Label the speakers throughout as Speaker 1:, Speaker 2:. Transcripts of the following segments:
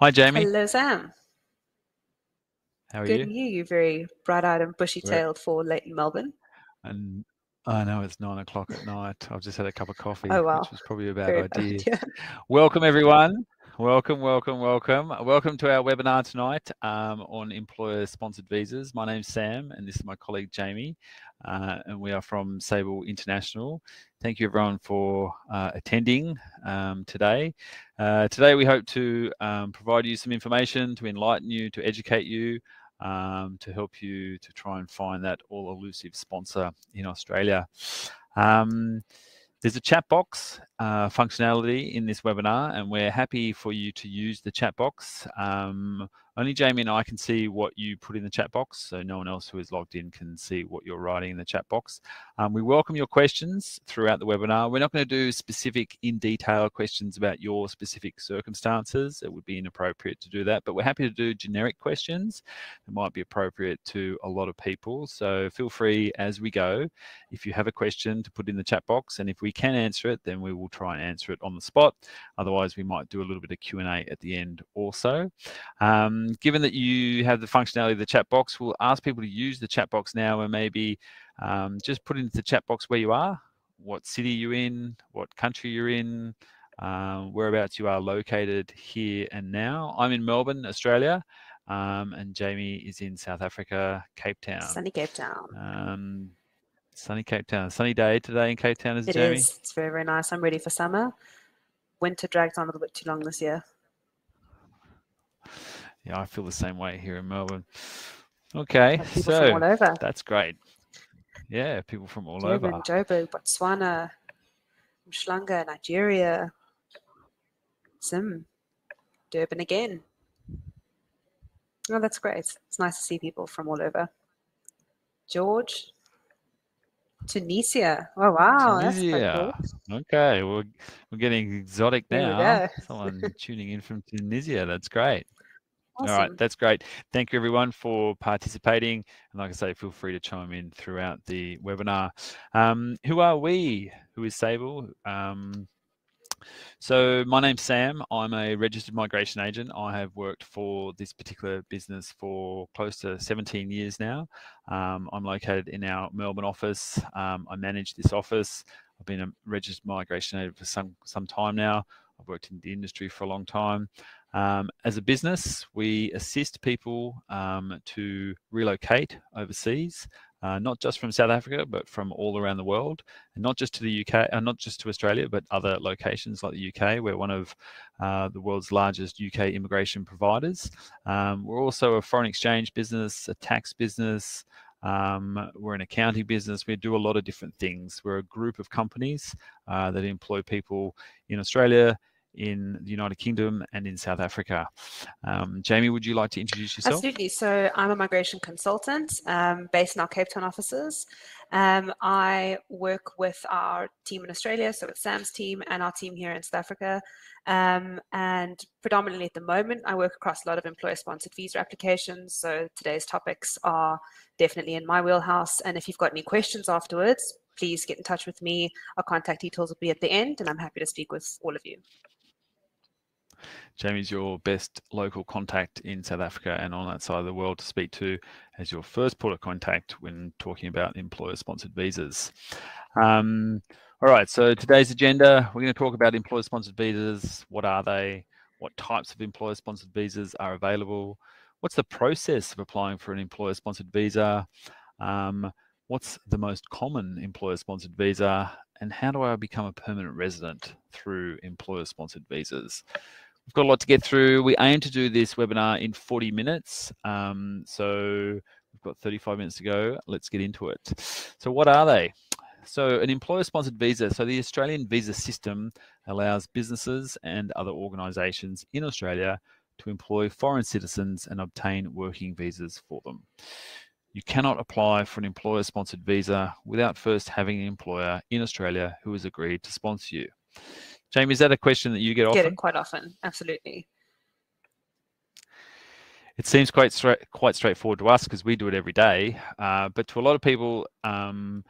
Speaker 1: Hi, Jamie.
Speaker 2: Hello, Sam.
Speaker 1: How are
Speaker 2: Good
Speaker 1: you?
Speaker 2: and you. You're very bright-eyed and bushy-tailed for late in Melbourne.
Speaker 1: And I know it's nine o'clock at night. I've just had a cup of coffee,
Speaker 2: Oh wow,
Speaker 1: which was probably a bad idea.
Speaker 2: Yeah.
Speaker 1: Welcome, everyone. Welcome, welcome, welcome. Welcome to our webinar tonight um, on employer-sponsored visas. My name's Sam, and this is my colleague Jamie, uh, and we are from Sable International. Thank you, everyone, for uh, attending um, today. Uh, today, we hope to um, provide you some information to enlighten you, to educate you, um, to help you to try and find that all-elusive sponsor in Australia. There's a chat box uh, functionality in this webinar, and we're happy for you to use the chat box. Um, only Jamie and I can see what you put in the chat box, so no one else who is logged in can see what you're writing in the chat box. Um, we welcome your questions throughout the webinar. We're not going to do specific in detail questions about your specific circumstances. It would be inappropriate to do that, but we're happy to do generic questions that might be appropriate to a lot of people. So feel free as we go, if you have a question to put in the chat box, and if we can answer it, then we will try and answer it on the spot. Otherwise, we might do a little bit of Q&A at the end also. Um, given that you have the functionality of the chat box, we'll ask people to use the chat box now and maybe um, just put into the chat box where you are, what city you're in, what country you're in, um, whereabouts you are located here and now. I'm in Melbourne, Australia, um, and Jamie is in South Africa, Cape Town.
Speaker 2: Sunny Cape Town.
Speaker 1: Um, sunny Cape Town. Sunny day today in Cape Town, is it,
Speaker 2: It
Speaker 1: Jamie?
Speaker 2: is. It's very, very nice. I'm ready for summer. Winter dragged on a little bit too long this year.
Speaker 1: Yeah, I feel the same way here in Melbourne. Okay,
Speaker 2: people
Speaker 1: so
Speaker 2: from all over.
Speaker 1: that's great. Yeah, people from all
Speaker 2: Durban,
Speaker 1: over.
Speaker 2: Joburg, Botswana, Mshlanga, Nigeria, Zim, Durban again. Oh, that's great. It's nice to see people from all over. George, Tunisia. Oh, wow.
Speaker 1: Tunisia.
Speaker 2: cool.
Speaker 1: Okay, we're, we're getting exotic
Speaker 2: we
Speaker 1: now.
Speaker 2: go.
Speaker 1: Someone tuning in from Tunisia. That's great. All right, that's great. Thank you everyone for participating. And like I say, feel free to chime in throughout the webinar. Um, who are we? Who is Sable? Um, so my name's Sam. I'm a registered migration agent. I have worked for this particular business for close to 17 years now. Um, I'm located in our Melbourne office. Um, I manage this office. I've been a registered migration agent for some some time now. I've worked in the industry for a long time. Um, as a business, we assist people um, to relocate overseas, uh, not just from South Africa, but from all around the world, and not just to the UK, uh, not just to Australia, but other locations like the UK. We're one of uh, the world's largest UK immigration providers. Um, we're also a foreign exchange business, a tax business. Um, we're an accounting business. We do a lot of different things. We're a group of companies uh, that employ people in Australia, in the United Kingdom, and in South Africa. Um, Jamie, would you like to introduce yourself?
Speaker 2: Absolutely. So I'm a migration consultant um, based in our Cape Town offices. Um, I work with our team in Australia, so with Sam's team and our team here in South Africa. Um, and predominantly at the moment, I work across a lot of employer sponsored visa applications. So today's topics are definitely in my wheelhouse. And if you've got any questions afterwards, please get in touch with me. Our contact details will be at the end, and I'm happy to speak with all of you.
Speaker 1: Jamie's your best local contact in South Africa and on that side of the world to speak to as your first port of contact when talking about employer sponsored visas. Um, all right, so today's agenda, we're going to talk about employer sponsored visas. What are they? What types of employer sponsored visas are available? What's the process of applying for an employer sponsored visa? Um, what's the most common employer sponsored visa? And how do I become a permanent resident through employer sponsored visas? We've got a lot to get through. We aim to do this webinar in 40 minutes. Um, so we've got 35 minutes to go. Let's get into it. So what are they? So an employer sponsored visa. So the Australian visa system allows businesses and other organisations in Australia to employ foreign citizens and obtain working visas for them. You cannot apply for an employer sponsored visa without first having an employer in Australia who has agreed to sponsor you. Jamie, is that a question that you get often?
Speaker 2: Get it quite often. Absolutely.
Speaker 1: It seems quite straight, quite straightforward to us because we do it every day. Uh, but to a lot of people, um,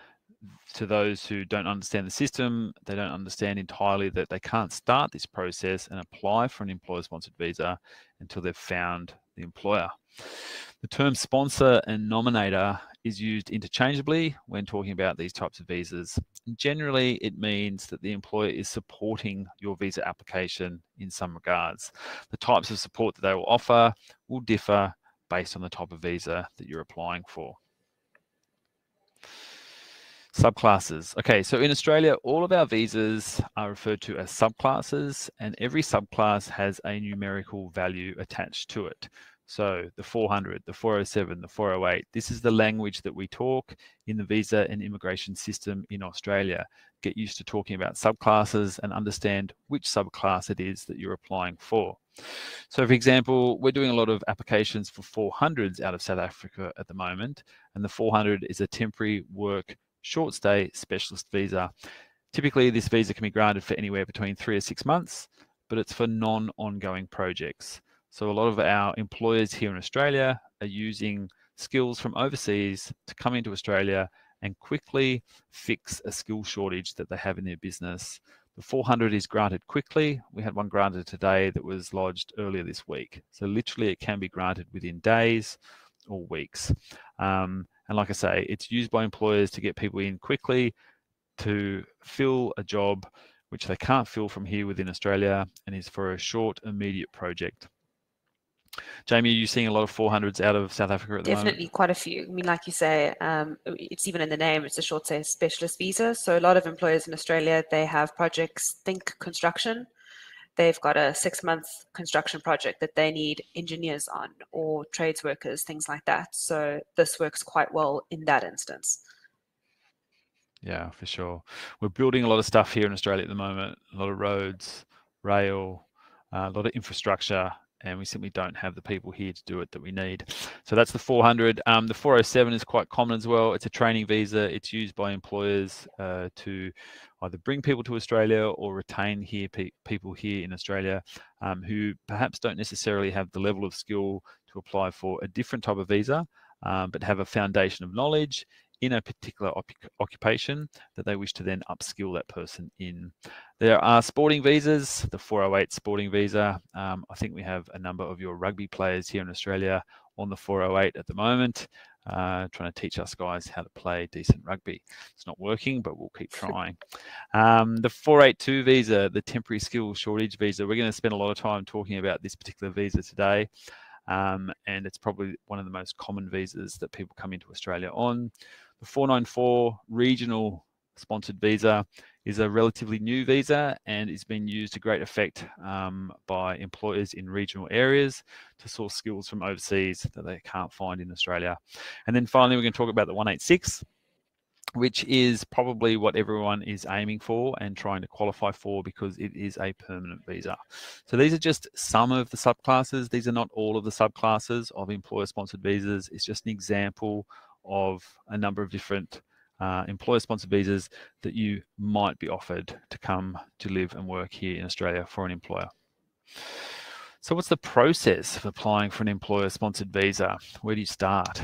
Speaker 1: to those who don't understand the system, they don't understand entirely that they can't start this process and apply for an employer sponsored visa until they've found the employer. The term sponsor and nominator is used interchangeably when talking about these types of visas. Generally, it means that the employer is supporting your visa application in some regards. The types of support that they will offer will differ based on the type of visa that you're applying for. Subclasses. Okay, so in Australia, all of our visas are referred to as subclasses, and every subclass has a numerical value attached to it. So the 400, the 407, the 408, this is the language that we talk in the visa and immigration system in Australia. Get used to talking about subclasses and understand which subclass it is that you're applying for. So for example, we're doing a lot of applications for 400s out of South Africa at the moment, and the 400 is a temporary work short stay specialist visa. Typically, this visa can be granted for anywhere between three or six months, but it's for non-ongoing projects. So a lot of our employers here in Australia are using skills from overseas to come into Australia and quickly fix a skill shortage that they have in their business. The 400 is granted quickly. We had one granted today that was lodged earlier this week. So literally it can be granted within days or weeks. Um, and like I say, it's used by employers to get people in quickly to fill a job which they can't fill from here within Australia and is for a short immediate project. Jamie, are you seeing a lot of 400s out of South Africa at
Speaker 2: the
Speaker 1: Definitely
Speaker 2: moment? quite a few. I mean, like you say, um, it's even in the name, it's a short stay specialist visa. So a lot of employers in Australia, they have projects, think construction. They've got a six month construction project that they need engineers on or trades workers, things like that. So this works quite well in that instance.
Speaker 1: Yeah, for sure. We're building a lot of stuff here in Australia at the moment, a lot of roads, rail, uh, a lot of infrastructure and we simply don't have the people here to do it that we need. So that's the 400. Um, the 407 is quite common as well. It's a training visa. It's used by employers uh, to either bring people to Australia or retain here pe people here in Australia um, who perhaps don't necessarily have the level of skill to apply for a different type of visa, um, but have a foundation of knowledge in a particular op occupation that they wish to then upskill that person in. There are sporting visas, the 408 sporting visa. Um, I think we have a number of your rugby players here in Australia on the 408 at the moment, uh, trying to teach us guys how to play decent rugby. It's not working, but we'll keep trying. Um, the 482 visa, the temporary skills shortage visa, we're going to spend a lot of time talking about this particular visa today. Um, and it's probably one of the most common visas that people come into Australia on. The 494 regional sponsored visa is a relatively new visa and it's been used to great effect um, by employers in regional areas to source skills from overseas that they can't find in Australia. And then finally, we're going to talk about the 186 which is probably what everyone is aiming for and trying to qualify for because it is a permanent visa. So these are just some of the subclasses. These are not all of the subclasses of employer sponsored visas. It's just an example of a number of different uh, employer sponsored visas that you might be offered to come to live and work here in Australia for an employer. So what's the process of applying for an employer sponsored visa? Where do you start?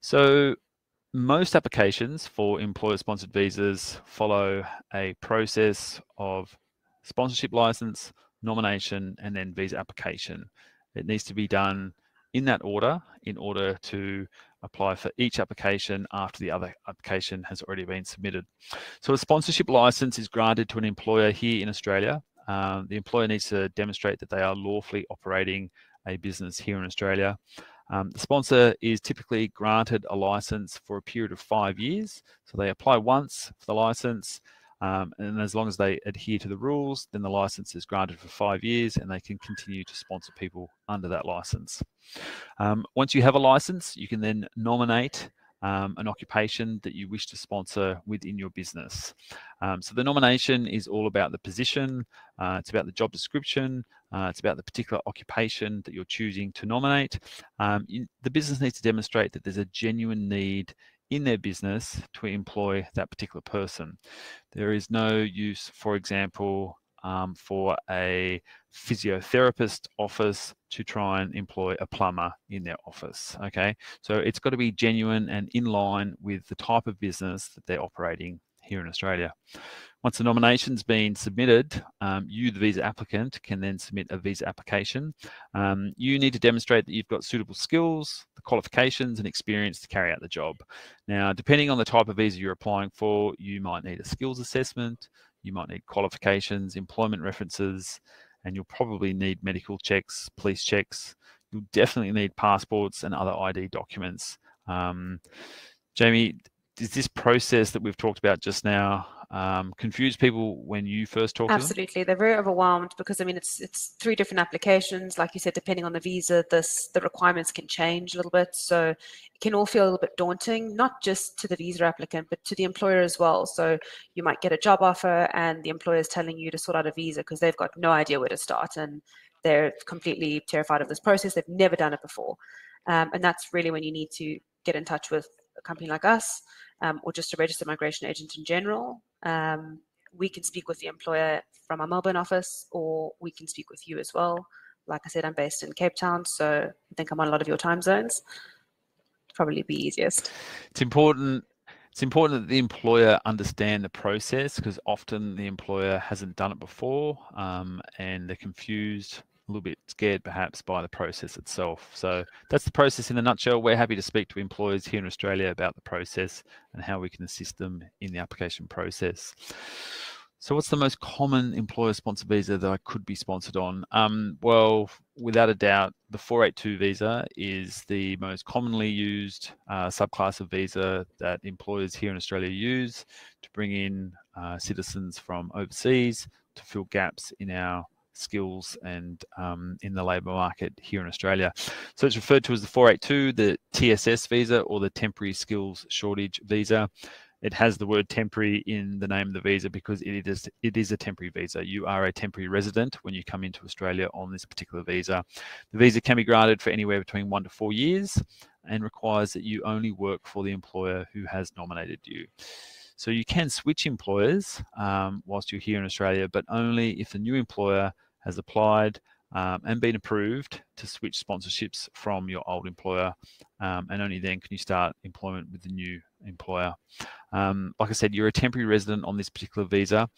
Speaker 1: So most applications for employer sponsored visas follow a process of sponsorship license, nomination, and then visa application. It needs to be done in that order in order to apply for each application after the other application has already been submitted. So a sponsorship license is granted to an employer here in Australia. Um, the employer needs to demonstrate that they are lawfully operating a business here in Australia. Um, the sponsor is typically granted a license for a period of five years. So they apply once for the license, um, and as long as they adhere to the rules, then the license is granted for five years and they can continue to sponsor people under that license. Um, once you have a license, you can then nominate um, an occupation that you wish to sponsor within your business. Um, so the nomination is all about the position, uh, it's about the job description, uh, it's about the particular occupation that you're choosing to nominate. Um, you, the business needs to demonstrate that there's a genuine need in their business to employ that particular person. There is no use, for example, um, for a physiotherapist office to try and employ a plumber in their office. Okay, so it's got to be genuine and in line with the type of business that they're operating here in Australia. Once the nomination's been submitted, um, you, the visa applicant, can then submit a visa application. Um, you need to demonstrate that you've got suitable skills, the qualifications and experience to carry out the job. Now, depending on the type of visa you're applying for, you might need a skills assessment, you might need qualifications, employment references, and you'll probably need medical checks, police checks. You'll definitely need passports and other ID documents. Um, Jamie, is this process that we've talked about just now um, confuse people when you first talk to
Speaker 2: Absolutely, they're very overwhelmed because I mean it's it's three different applications. Like you said, depending on the visa, this the requirements can change a little bit, so it can all feel a little bit daunting, not just to the visa applicant, but to the employer as well. So you might get a job offer, and the employer is telling you to sort out a visa because they've got no idea where to start, and they're completely terrified of this process. They've never done it before, um, and that's really when you need to get in touch with a company like us um, or just a registered migration agent in general. Um, we can speak with the employer from our Melbourne office, or we can speak with you as well. Like I said, I'm based in Cape Town, so I think I'm on a lot of your time zones. Probably be easiest.
Speaker 1: It's important. It's important that the employer understand the process because often the employer hasn't done it before um, and they're confused a little bit scared perhaps by the process itself. So that's the process in a nutshell. We're happy to speak to employers here in Australia about the process and how we can assist them in the application process. So what's the most common employer sponsor visa that I could be sponsored on? Um, well, without a doubt, the 482 visa is the most commonly used uh, subclass of visa that employers here in Australia use to bring in uh, citizens from overseas to fill gaps in our skills and um, in the labour market here in Australia. So it's referred to as the 482, the TSS visa or the temporary skills shortage visa. It has the word temporary in the name of the visa because it is it is a temporary visa. You are a temporary resident when you come into Australia on this particular visa. The visa can be granted for anywhere between one to four years and requires that you only work for the employer who has nominated you. So you can switch employers um, whilst you're here in Australia, but only if the new employer has applied um, and been approved to switch sponsorships from your old employer, um, and only then can you start employment with the new employer. Um, like I said, you're a temporary resident on this particular visa,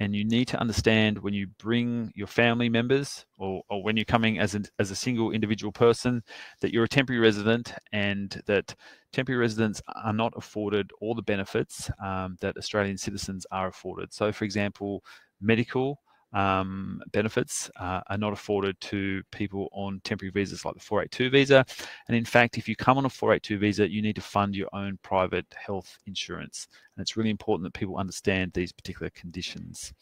Speaker 1: and you need to understand when you bring your family members or, or when you're coming as, an, as a single individual person that you're a temporary resident and that temporary residents are not afforded all the benefits um, that Australian citizens are afforded. So, for example, medical um, benefits uh, are not afforded to people on temporary visas like the 482 visa. And in fact, if you come on a 482 visa, you need to fund your own private health insurance. And it's really important that people understand these particular conditions.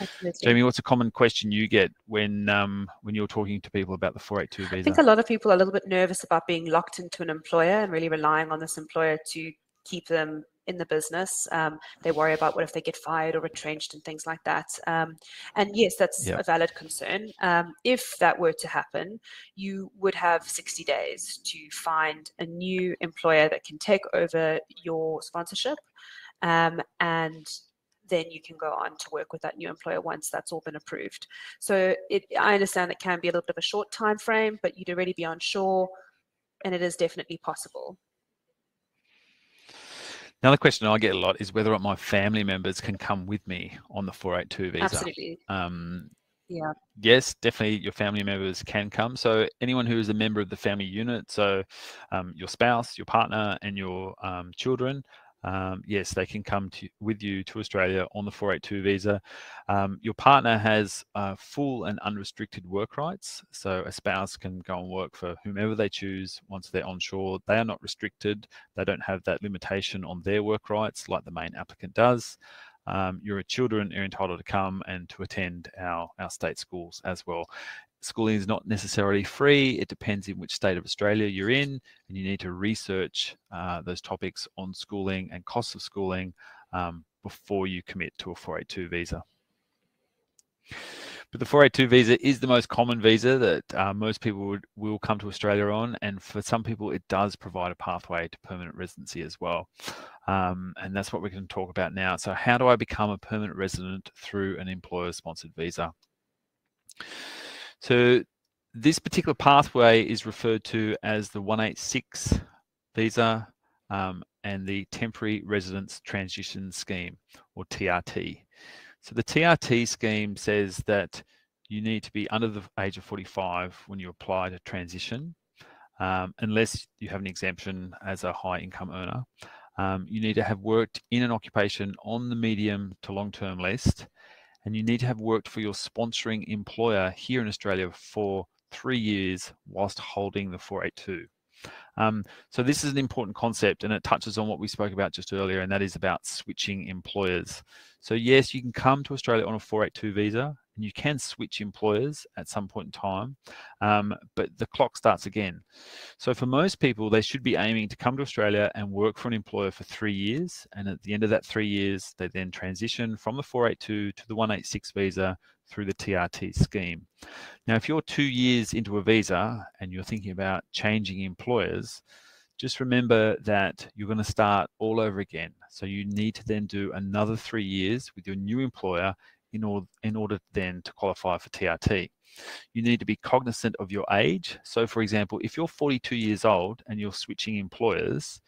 Speaker 1: Absolutely. Jamie, what's a common question you get when um, when you're talking to people about the 482 visa?
Speaker 2: I think a lot of people are a little bit nervous about being locked into an employer and really relying on this employer to keep them in the business. Um, they worry about what if they get fired or retrenched and things like that. Um, and yes, that's a valid concern. Um, if that were to happen, you would have 60 days to find a new employer that can take over your sponsorship. Um, and then you can go on to work with that new employer once that's all been approved. So it, I understand it can be a little bit of a short time frame, but you'd already be unsure, and it is definitely possible.
Speaker 1: Another question I get a lot is whether or not my family members can come with me on the 482 visa.
Speaker 2: Absolutely. Um, yeah.
Speaker 1: Yes, definitely your family members can come. So anyone who is a member of the family unit, so um, your spouse, your partner, and your um, children um, yes, they can come to, with you to Australia on the 482 visa. Um, your partner has uh, full and unrestricted work rights. So a spouse can go and work for whomever they choose once they're onshore. They are not restricted. They don't have that limitation on their work rights like the main applicant does. Um, your children are entitled to come and to attend our, our state schools as well schooling is not necessarily free. It depends in which state of Australia you're in, and you need to research uh, those topics on schooling and costs of schooling um, before you commit to a 482 visa. But the 482 visa is the most common visa that uh, most people would, will come to Australia on. And for some people, it does provide a pathway to permanent residency as well. Um, and that's what we're going to talk about now. So how do I become a permanent resident through an employer-sponsored visa? So this particular pathway is referred to as the 186 visa um, and the Temporary Residence Transition Scheme, or TRT. So the TRT scheme says that you need to be under the age of 45 when you apply to transition, um, unless you have an exemption as a high income earner. Um, you need to have worked in an occupation on the medium to long term list, and you need to have worked for your sponsoring employer here in Australia for three years whilst holding the 482. Um, so this is an important concept and it touches on what we spoke about just earlier, and that is about switching employers. So yes, you can come to Australia on a 482 visa and you can switch employers at some point in time, um, but the clock starts again. So for most people, they should be aiming to come to Australia and work for an employer for three years. And at the end of that three years, they then transition from the 482 to the 186 visa through the TRT scheme. Now, if you're two years into a visa and you're thinking about changing employers, just remember that you're going to start all over again. So you need to then do another three years with your new employer in order, in order then to qualify for TRT. You need to be cognizant of your age. So for example, if you're 42 years old and you're switching employers,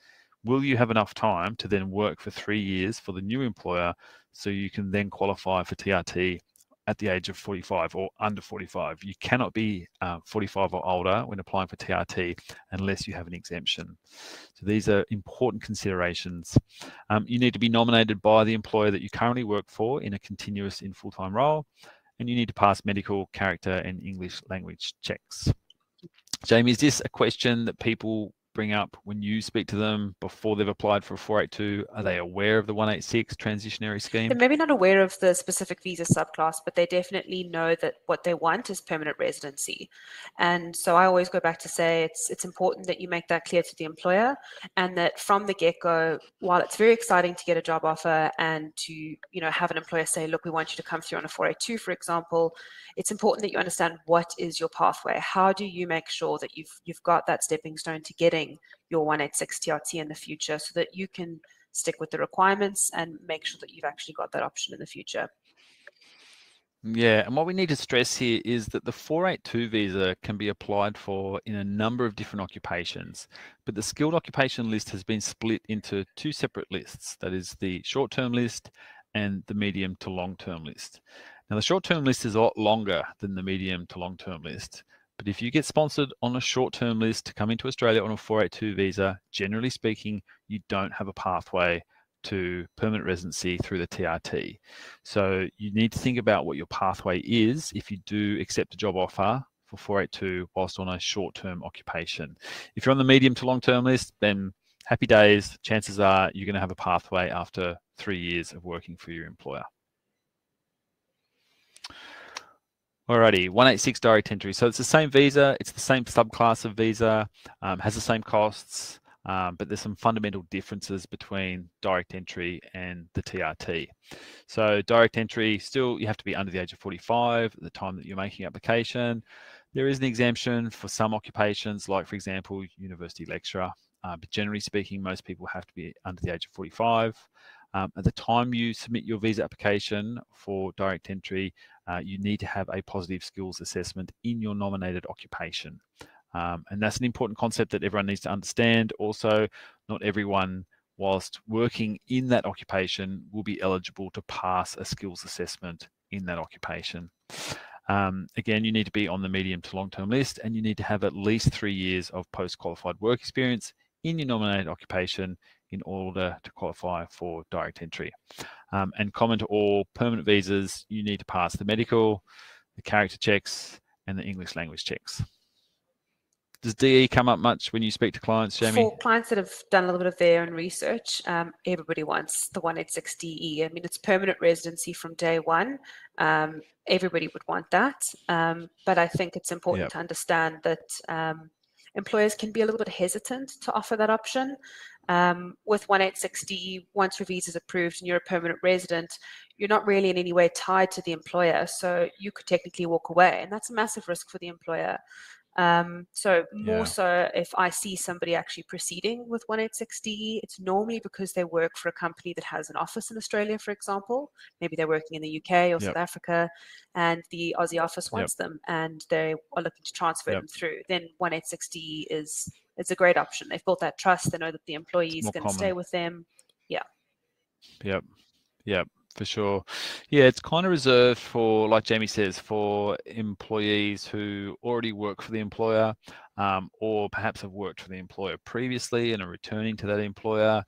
Speaker 1: will you have enough time to then work for three years for the new employer so you can then qualify for TRT at the age of 45 or under 45. You cannot be uh, 45 or older when applying for TRT unless you have an exemption. So these are important considerations. Um, you need to be nominated by the employer that you currently work for in a continuous in full-time role, and you need to pass medical, character, and English language checks. Jamie, is this a question that people bring up when you speak to them before they've applied for a 482? Are they aware of the 186 transitionary scheme?
Speaker 2: They're maybe not aware of the specific visa subclass, but they definitely know that what they want is permanent residency. And so I always go back to say it's it's important that you make that clear to the employer and that from the get-go, while it's very exciting to get a job offer and to, you know, have an employer say, look, we want you to come through on a 482, for example, it's important that you understand what is your pathway. How do you make sure that you've you've got that stepping stone to getting your 186 TRT in the future so that you can stick with the requirements and make sure that you've actually got that option in the future.
Speaker 1: Yeah, and what we need to stress here is that the 482 visa can be applied for in a number of different occupations, but the skilled occupation list has been split into two separate lists. That is the short-term list and the medium to long-term list. Now, the short-term list is a lot longer than the medium to long-term list, but if you get sponsored on a short-term list to come into Australia on a 482 visa, generally speaking, you don't have a pathway to permanent residency through the TRT. So you need to think about what your pathway is if you do accept a job offer for 482 whilst on a short-term occupation. If you're on the medium to long-term list, then happy days. Chances are you're going to have a pathway after three years of working for your employer. Alrighty, 186 direct entry. So it's the same visa, it's the same subclass of visa, um, has the same costs, um, but there's some fundamental differences between direct entry and the TRT. So direct entry, still you have to be under the age of 45 at the time that you're making application. There is an exemption for some occupations, like for example, university lecturer. Uh, but generally speaking, most people have to be under the age of 45. Um, at the time you submit your visa application for direct entry, uh, you need to have a positive skills assessment in your nominated occupation. Um, and that's an important concept that everyone needs to understand. Also, not everyone, whilst working in that occupation, will be eligible to pass a skills assessment in that occupation. Um, again, you need to be on the medium to long term list and you need to have at least three years of post qualified work experience in your nominated occupation in order to qualify for direct entry. Um, and common to all permanent visas, you need to pass the medical, the character checks, and the English language checks. Does DE come up much when you speak to clients, Jamie?
Speaker 2: For clients that have done a little bit of their own research, um, everybody wants the 186 DE. I mean, it's permanent residency from day one. Um, everybody would want that. Um, but I think it's important yep. to understand that um, employers can be a little bit hesitant to offer that option. Um, with 186D, once your visa is approved and you're a permanent resident, you're not really in any way tied to the employer. So you could technically walk away, and that's a massive risk for the employer. Um, so more yeah. so if I see somebody actually proceeding with 186D, it's normally because they work for a company that has an office in Australia, for example. Maybe they're working in the UK or yep. South Africa, and the Aussie office wants yep. them, and they are looking to transfer yep. them through. Then 186D is it's a great option. They've built that trust. They know that the employee is going to stay with them. Yeah.
Speaker 1: Yep. Yep for sure. Yeah, it's kind of reserved for, like Jamie says, for employees who already work for the employer um, or perhaps have worked for the employer previously and are returning to that employer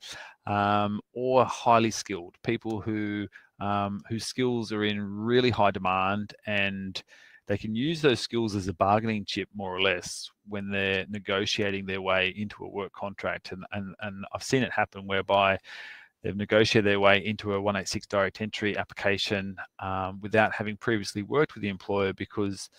Speaker 1: um, or highly skilled people who um, whose skills are in really high demand and they can use those skills as a bargaining chip more or less when they're negotiating their way into a work contract and and, and I've seen it happen whereby they've negotiated their way into a 186 direct entry application um, without having previously worked with the employer because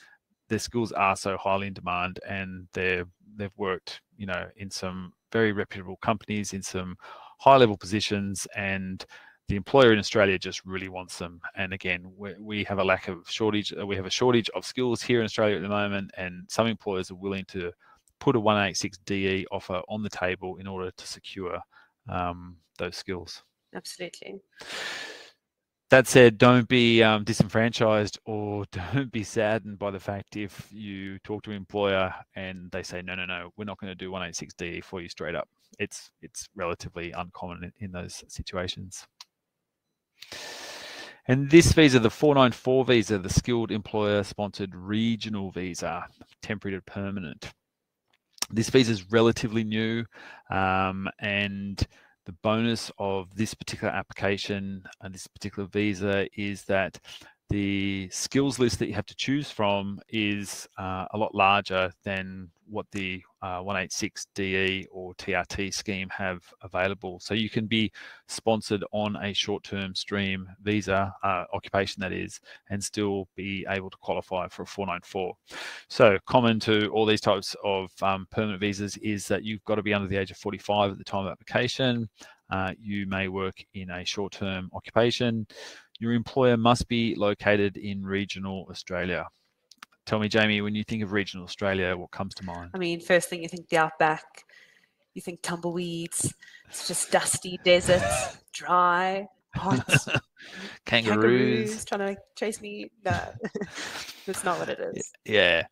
Speaker 1: their skills are so highly in demand and they're they've worked you know in some very reputable companies in some high level positions and the employer in Australia just really wants them. And again, we, we have a lack of shortage. We have a shortage of skills here in Australia at the moment, and some employers are willing to put a 186 DE offer on the table in order to secure um, those skills.
Speaker 2: Absolutely.
Speaker 1: That said, don't be um, disenfranchised or don't be saddened by the fact if you talk to an employer and they say, no, no, no, we're not going to do 186D for you straight up. It's it's relatively uncommon in, in those situations. And this visa, the 494 visa, the skilled employer sponsored regional visa, temporary to permanent. This visa is relatively new um, and the bonus of this particular application and this particular visa is that the skills list that you have to choose from is uh, a lot larger than what the uh, 186DE or TRT scheme have available. So you can be sponsored on a short-term stream visa, uh, occupation that is, and still be able to qualify for a 494. So common to all these types of um, permanent visas is that you've got to be under the age of 45 at the time of application. Uh, you may work in a short-term occupation your employer must be located in regional Australia. Tell me, Jamie, when you think of regional Australia, what comes to mind?
Speaker 2: I mean, first thing you think the outback, you think tumbleweeds, it's just dusty deserts, dry, hot.
Speaker 1: kangaroos.
Speaker 2: kangaroos trying to chase me. No, that's not what it is.
Speaker 1: Yeah.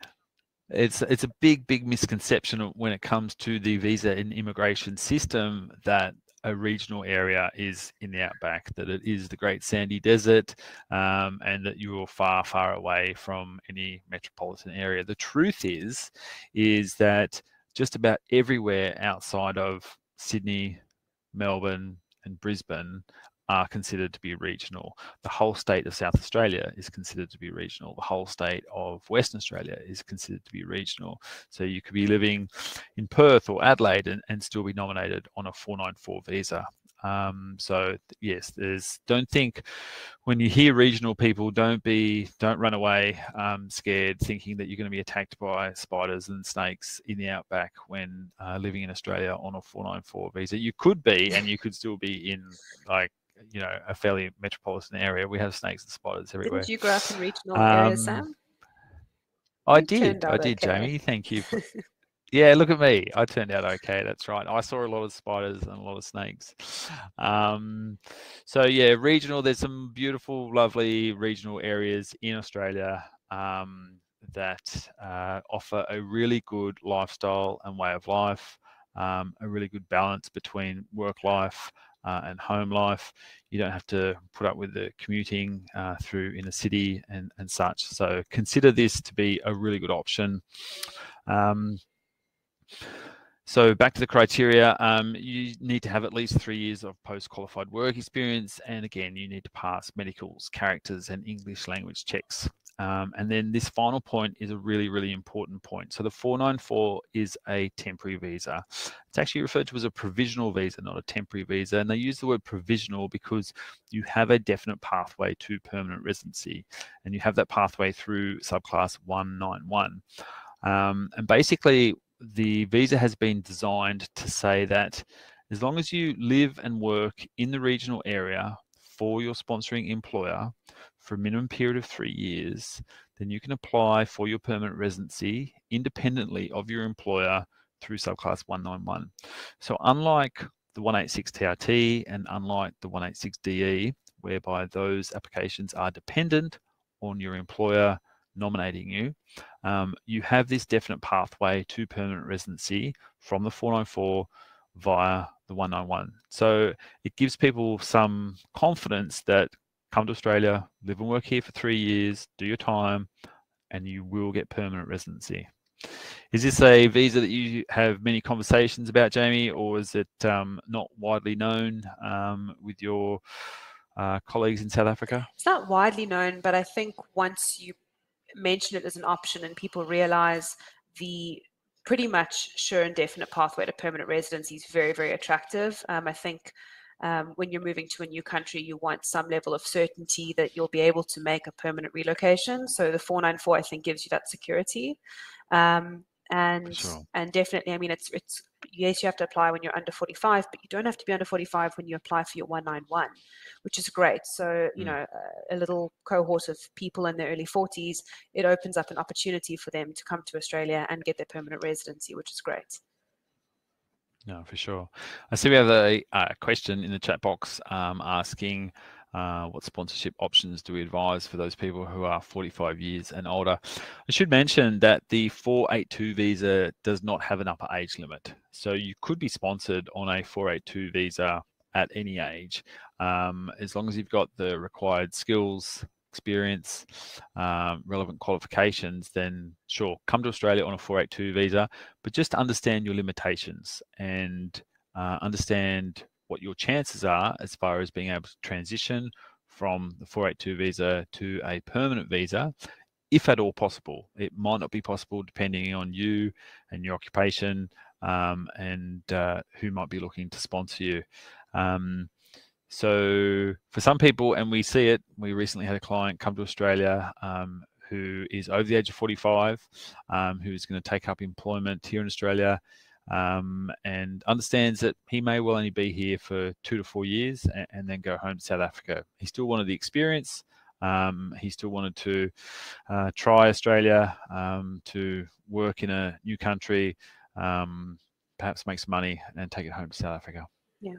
Speaker 1: It's it's a big big misconception when it comes to the visa and immigration system that a regional area is in the outback, that it is the Great Sandy Desert, um, and that you are far, far away from any metropolitan area. The truth is, is that just about everywhere outside of Sydney, Melbourne, and Brisbane are considered to be regional. The whole state of South Australia is considered to be regional. The whole state of Western Australia is considered to be regional. So you could be living in Perth or Adelaide and, and still be nominated on a 494 visa. Um, so yes, there's don't think when you hear regional people, don't be don't run away um, scared, thinking that you're going to be attacked by spiders and snakes in the outback when uh, living in Australia on a 494 visa. You could be, and you could still be in like you know a fairly metropolitan area. We have snakes and spiders everywhere.
Speaker 2: Did you grow up in regional um, areas, Sam?
Speaker 1: I you did. I did, okay. Jamie. Thank you. For, yeah, look at me. I turned out okay. That's right. I saw a lot of spiders and a lot of snakes. Um, so yeah, regional. There's some beautiful, lovely regional areas in Australia um, that uh, offer a really good lifestyle and way of life. Um, a really good balance between work life uh, and home life. You don't have to put up with the commuting uh, through in a city and, and such. So consider this to be a really good option. Um, so back to the criteria, um, you need to have at least three years of post-qualified work experience. And again, you need to pass medicals, characters, and English language checks. Um, and then this final point is a really, really important point. So the 494 is a temporary visa. It's actually referred to as a provisional visa, not a temporary visa. And they use the word provisional because you have a definite pathway to permanent residency. And you have that pathway through subclass 191. Um, and basically, the visa has been designed to say that as long as you live and work in the regional area for your sponsoring employer for a minimum period of three years, then you can apply for your permanent residency independently of your employer through subclass 191. So unlike the 186 TRT and unlike the 186 DE, whereby those applications are dependent on your employer nominating you, um, you have this definite pathway to permanent residency from the 494 via the 191. So it gives people some confidence that come to Australia, live and work here for three years, do your time, and you will get permanent residency. Is this a visa that you have many conversations about, Jamie, or is it um, not widely known um, with your uh, colleagues in South Africa?
Speaker 2: It's not widely known, but I think once you mention it as an option and people realize the pretty much sure and definite pathway to permanent residency is very, very attractive. Um, I think um, when you're moving to a new country, you want some level of certainty that you'll be able to make a permanent relocation. So the 494, I think, gives you that security. Um, and sure. and definitely, I mean, it's it's yes, you have to apply when you're under 45, but you don't have to be under 45 when you apply for your 191, which is great. So you mm. know, a, a little cohort of people in their early 40s, it opens up an opportunity for them to come to Australia and get their permanent residency, which is great.
Speaker 1: No, for sure. I see we have a, a question in the chat box um, asking uh, what sponsorship options do we advise for those people who are 45 years and older? I should mention that the 482 visa does not have an upper age limit. So you could be sponsored on a 482 visa at any age, um, as long as you've got the required skills, experience, um, relevant qualifications, then sure, come to Australia on a 482 visa, but just understand your limitations and uh, understand what your chances are as far as being able to transition from the 482 visa to a permanent visa, if at all possible. It might not be possible depending on you and your occupation um, and uh, who might be looking to sponsor you. Um, so for some people, and we see it, we recently had a client come to Australia um, who is over the age of 45, um, who is going to take up employment here in Australia um, and understands that he may well only be here for two to four years and, and then go home to South Africa. He still wanted the experience. Um, he still wanted to uh, try Australia, um, to work in a new country, um, perhaps make some money and take it home to South Africa.
Speaker 2: Yeah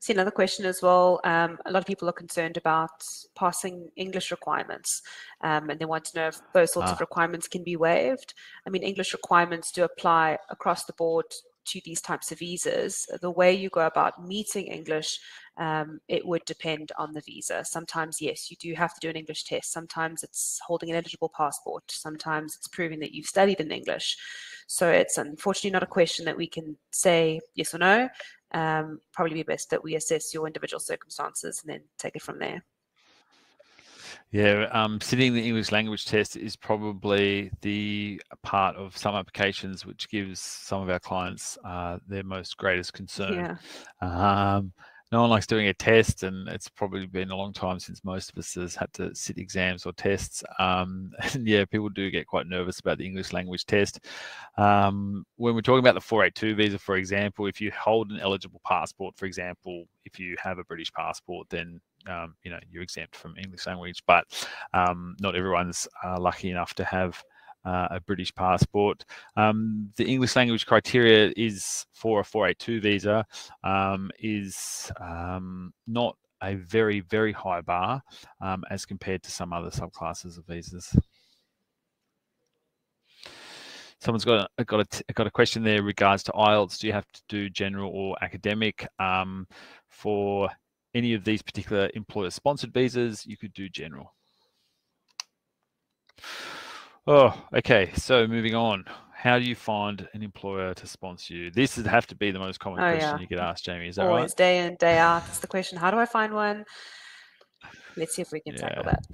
Speaker 2: see another question as well. Um, a lot of people are concerned about passing English requirements, um, and they want to know if those sorts ah. of requirements can be waived. I mean, English requirements do apply across the board to these types of visas. The way you go about meeting English, um, it would depend on the visa. Sometimes, yes, you do have to do an English test. Sometimes it's holding an eligible passport. Sometimes it's proving that you've studied in English. So it's unfortunately not a question that we can say yes or no um, probably be best that we assess your individual circumstances and then take it from there.
Speaker 1: Yeah, um, sitting the English language test is probably the part of some applications which gives some of our clients uh, their most greatest concern. Yeah. Um, no one likes doing a test, and it's probably been a long time since most of us has had to sit exams or tests. Um, and yeah, people do get quite nervous about the English language test. Um, when we're talking about the 482 visa, for example, if you hold an eligible passport, for example, if you have a British passport, then um, you know you're exempt from English language. But um, not everyone's uh, lucky enough to have uh, a British passport. Um, the English language criteria is for a 482 visa um, is um, not a very, very high bar um, as compared to some other subclasses of visas. Someone's got a, got a, got a question there regards to IELTS. Do you have to do general or academic? Um, for any of these particular employer-sponsored visas, you could do general. Oh, okay. So moving on. How do you find an employer to sponsor you? This would have to be the most common oh, question yeah. you get asked, Jamie. Is that
Speaker 2: Always,
Speaker 1: right?
Speaker 2: day in, day out. That's the question. How do I find one? Let's see if we can yeah. tackle that.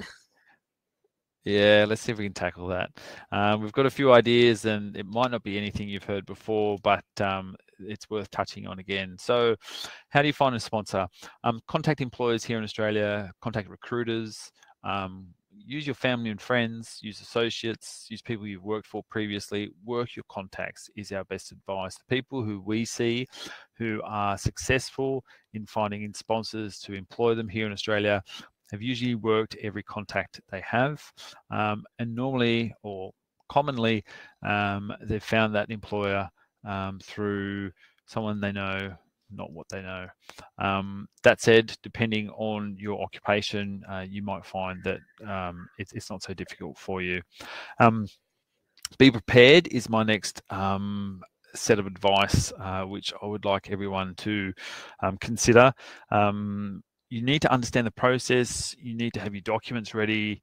Speaker 1: Yeah, let's see if we can tackle that. Um, we've got a few ideas, and it might not be anything you've heard before, but um, it's worth touching on again. So, how do you find a sponsor? Um, contact employers here in Australia, contact recruiters. Um, use your family and friends, use associates, use people you've worked for previously, work your contacts is our best advice. The people who we see who are successful in finding sponsors to employ them here in Australia have usually worked every contact they have. Um, and normally or commonly, um, they've found that employer um, through someone they know, not what they know. Um, that said, depending on your occupation, uh, you might find that um, it, it's not so difficult for you. Um, be prepared is my next um, set of advice, uh, which I would like everyone to um, consider. Um, you need to understand the process. You need to have your documents ready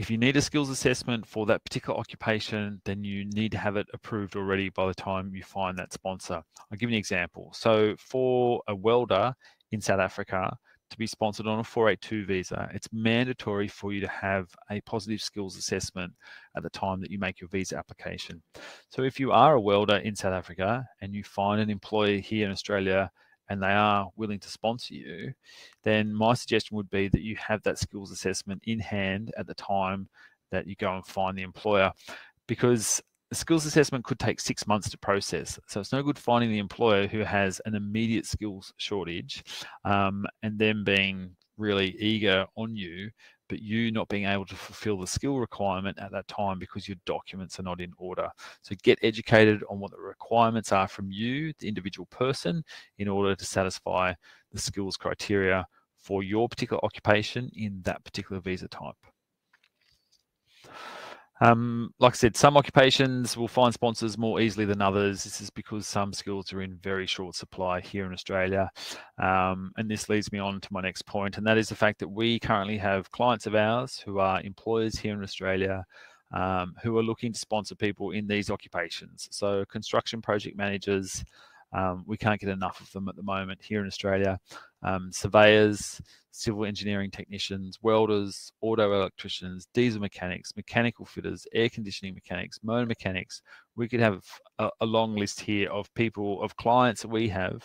Speaker 1: if you need a skills assessment for that particular occupation, then you need to have it approved already by the time you find that sponsor. I'll give you an example. So for a welder in South Africa to be sponsored on a 482 visa, it's mandatory for you to have a positive skills assessment at the time that you make your visa application. So if you are a welder in South Africa and you find an employer here in Australia and they are willing to sponsor you, then my suggestion would be that you have that skills assessment in hand at the time that you go and find the employer because the skills assessment could take six months to process. So it's no good finding the employer who has an immediate skills shortage um, and then being really eager on you but you not being able to fulfill the skill requirement at that time because your documents are not in order. So get educated on what the requirements are from you, the individual person, in order to satisfy the skills criteria for your particular occupation in that particular visa type. Um, like I said, some occupations will find sponsors more easily than others. This is because some skills are in very short supply here in Australia. Um, and this leads me on to my next point, and that is the fact that we currently have clients of ours who are employers here in Australia um, who are looking to sponsor people in these occupations. So construction project managers, um, we can't get enough of them at the moment here in Australia. Um, surveyors, civil engineering technicians, welders, auto electricians, diesel mechanics, mechanical fitters, air conditioning mechanics, motor mechanics. We could have a, a long list here of people, of clients that we have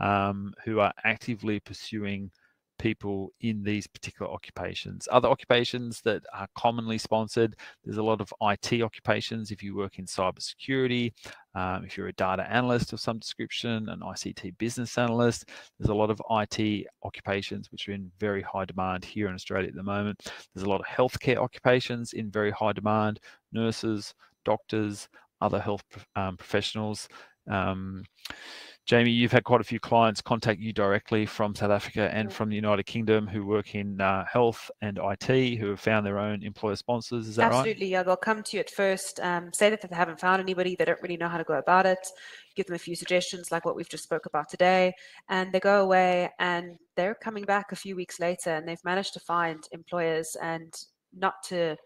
Speaker 1: um, who are actively pursuing people in these particular occupations. Other occupations that are commonly sponsored, there's a lot of IT occupations. If you work in cybersecurity, um, if you're a data analyst of some description, an ICT business analyst, there's a lot of IT occupations which are in very high demand here in Australia at the moment. There's a lot of healthcare occupations in very high demand, nurses, doctors, other health um, professionals. Um, Jamie, you've had quite a few clients contact you directly from South Africa and from the United Kingdom who work in uh, health and IT who have found their own employer sponsors. Is that
Speaker 2: Absolutely,
Speaker 1: right?
Speaker 2: Absolutely, yeah. They'll come to you at first, um, say that they haven't found anybody, they don't really know how to go about it, give them a few suggestions like what we've just spoke about today, and they go away and they're coming back a few weeks later and they've managed to find employers and not to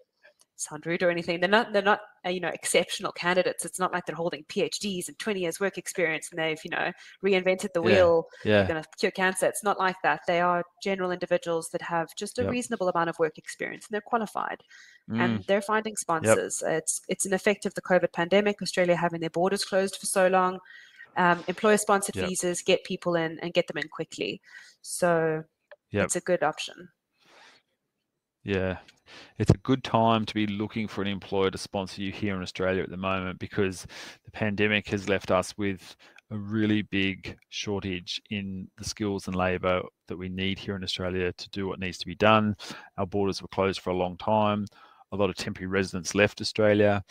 Speaker 2: sound rude or anything. They're not they're not uh, you know exceptional candidates. It's not like they're holding PhDs and 20 years work experience and they've you know reinvented the wheel.
Speaker 1: Yeah.
Speaker 2: They're going to cure cancer. It's not like that. They are general individuals that have just a yep. reasonable amount of work experience and they're qualified. Mm. And they're finding sponsors. Yep. It's it's an effect of the COVID pandemic. Australia having their borders closed for so long. Um, employer sponsored yep. visas get people in and get them in quickly. So it's a good option.
Speaker 1: Yeah, it's a good time to be looking for an employer to sponsor you here in Australia at the moment because the pandemic has left us with a really big shortage in the skills and labour that we need here in Australia to do what needs to be done. Our borders were closed for a long time. A lot of temporary residents left Australia.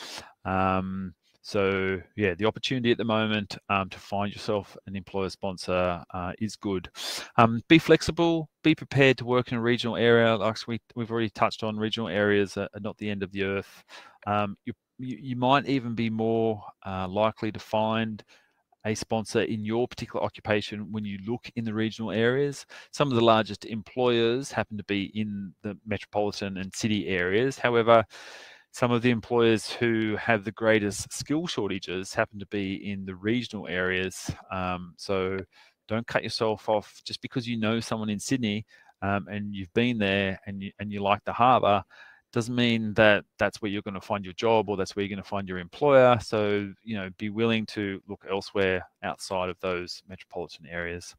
Speaker 1: Um, so yeah, the opportunity at the moment um, to find yourself an employer sponsor uh, is good. Um, be flexible, be prepared to work in a regional area. Like we, we've already touched on, regional areas are, not the end of the earth. Um, you, you, you, might even be more uh, likely to find a sponsor in your particular occupation when you look in the regional areas. Some of the largest employers happen to be in the metropolitan and city areas. However, some of the employers who have the greatest skill shortages happen to be in the regional areas. Um, so don't cut yourself off just because you know someone in Sydney um, and you've been there and you, and you like the harbour doesn't mean that that's where you're going to find your job or that's where you're going to find your employer. So, you know, be willing to look elsewhere outside of those metropolitan areas.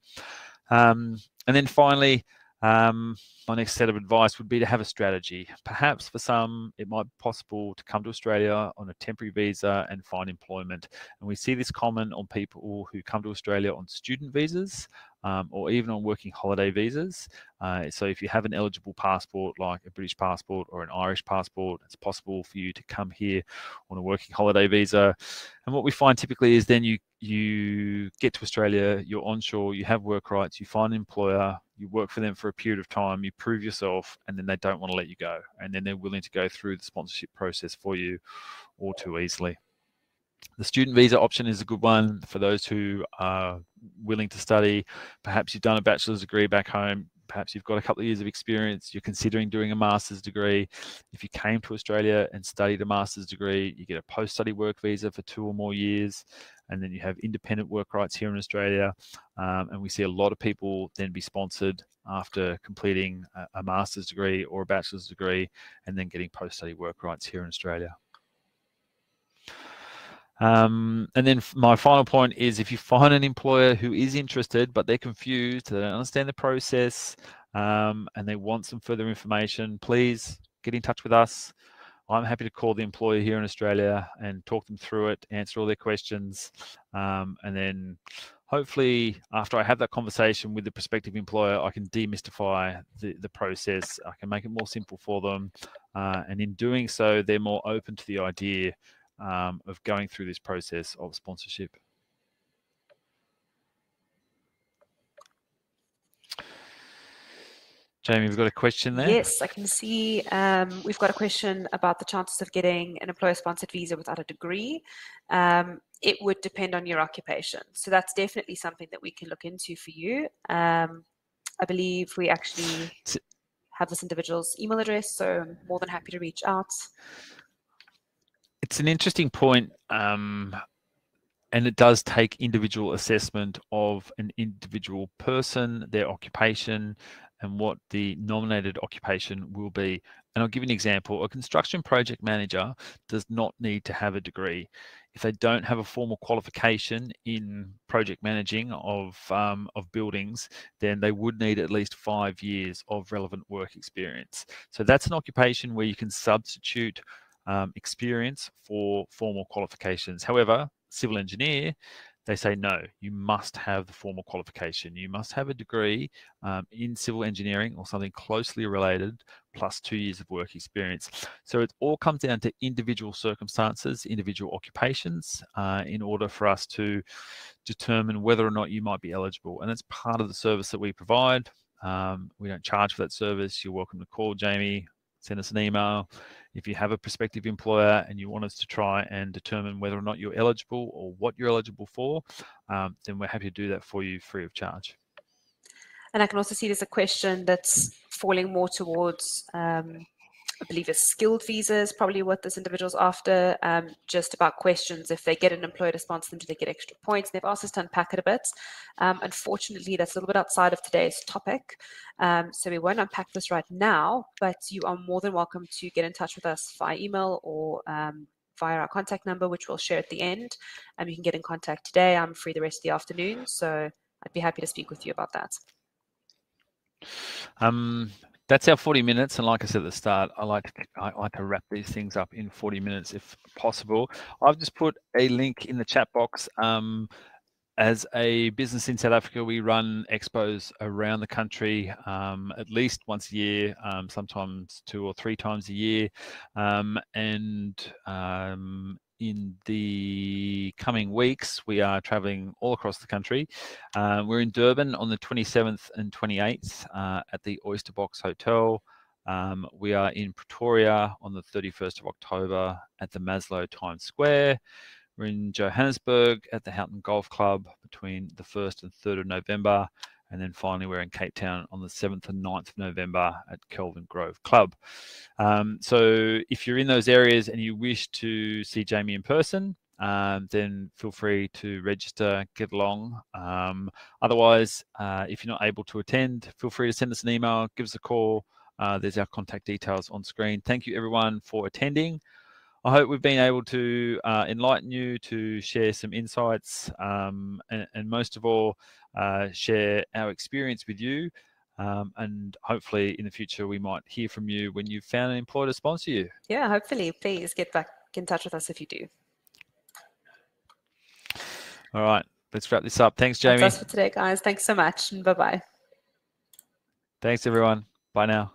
Speaker 1: Um, and then finally, Um, my next set of advice would be to have a strategy. Perhaps for some, it might be possible to come to Australia on a temporary visa and find employment. And we see this common on people who come to Australia on student visas um, or even on working holiday visas. Uh, so if you have an eligible passport like a British passport or an Irish passport, it's possible for you to come here on a working holiday visa. And what we find typically is then you you get to Australia, you're onshore, you have work rights, you find an employer, you work for them for a period of time, you prove yourself, and then they don't want to let you go. And then they're willing to go through the sponsorship process for you all too easily. The student visa option is a good one for those who are willing to study. Perhaps you've done a bachelor's degree back home. Perhaps you've got a couple of years of experience. You're considering doing a master's degree. If you came to Australia and studied a master's degree, you get a post study work visa for two or more years. And then you have independent work rights here in Australia. Um, and we see a lot of people then be sponsored after completing a, a master's degree or a bachelor's degree and then getting post study work rights here in Australia. Um, and then my final point is if you find an employer who is interested, but they're confused, they don't understand the process, um, and they want some further information, please get in touch with us. I'm happy to call the employer here in Australia and talk them through it, answer all their questions, um, and then hopefully after I have that conversation with the prospective employer, I can demystify the, the process. I can make it more simple for them. Uh, and in doing so, they're more open to the idea um, of going through this process of sponsorship. Jamie, we've got a question there.
Speaker 2: Yes, I can see um, we've got a question about the chances of getting an employer-sponsored visa without a degree. Um, it would depend on your occupation. So that's definitely something that we can look into for you. Um, I believe we actually have this individual's email address, so I'm more than happy to reach out
Speaker 1: it's an interesting point, um, and it does take individual assessment of an individual person, their occupation, and what the nominated occupation will be. And I'll give you an example. A construction project manager does not need to have a degree. If they don't have a formal qualification in project managing of, um, of buildings, then they would need at least five years of relevant work experience. So that's an occupation where you can substitute um, experience for formal qualifications. However, civil engineer, they say no, you must have the formal qualification. You must have a degree um, in civil engineering or something closely related, plus two years of work experience. So it all comes down to individual circumstances, individual occupations, uh, in order for us to determine whether or not you might be eligible. And that's part of the service that we provide. Um, we don't charge for that service. You're welcome to call Jamie, send us an email. If you have a prospective employer and you want us to try and determine whether or not you're eligible or what you're eligible for, um, then we're happy to do that for you free of charge.
Speaker 2: And I can also see there's a question that's falling more towards um, I believe a skilled visa is probably what this individual's after, um, just about questions. If they get an employer to sponsor them, do they get extra points? they've asked us to unpack it a bit. Um, unfortunately, that's a little bit outside of today's topic. Um, so we won't unpack this right now, but you are more than welcome to get in touch with us via email or um, via our contact number, which we'll share at the end. And you can get in contact today. I'm free the rest of the afternoon, so I'd be happy to speak with you about that.
Speaker 1: Um, that's our 40 minutes. And like I said at the start, I like to, I like to wrap these things up in 40 minutes if possible. I've just put a link in the chat box. Um, as a business in South Africa, we run expos around the country um, at least once a year, um, sometimes two or three times a year. Um, and um, in the coming weeks, we are traveling all across the country. Uh, we're in Durban on the 27th and 28th uh, at the Oyster Box Hotel. Um, we are in Pretoria on the 31st of October at the Maslow Times Square. We're in Johannesburg at the Houghton Golf Club between the 1st and 3rd of November. And then finally, we're in Cape Town on the 7th and 9th of November at Kelvin Grove Club. Um, so if you're in those areas and you wish to see Jamie in person, um, then feel free to register, get along. Um, otherwise, uh, if you're not able to attend, feel free to send us an email, give us a call. Uh, there's our contact details on screen. Thank you, everyone, for attending. I hope we've been able to uh, enlighten you, to share some insights, um, and, and, most of all, uh, share our experience with you. Um, and hopefully in the future, we might hear from you when you've found an employer to sponsor you.
Speaker 2: Yeah, hopefully. Please get back in touch with us if you do.
Speaker 1: All right, let's wrap this up. Thanks, Jamie.
Speaker 2: That's us for today, guys. Thanks so much, and bye bye.
Speaker 1: Thanks, everyone. Bye now.